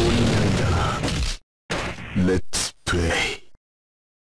以内だなレッツプレイ